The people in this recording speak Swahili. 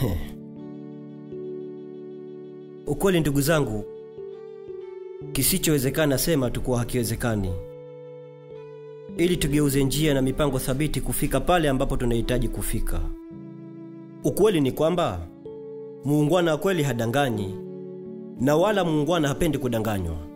Hmm. Ukweli ndugu zangu, kisichowezekana sema tu kuwa hakiwezekani, ili tugeuze njia na mipango thabiti kufika pale ambapo tunahitaji kufika. Ukweli ni kwamba muungwana wa kweli hadanganyi, na wala muungwana hapendi kudanganywa.